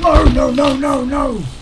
No, no, no, no, no!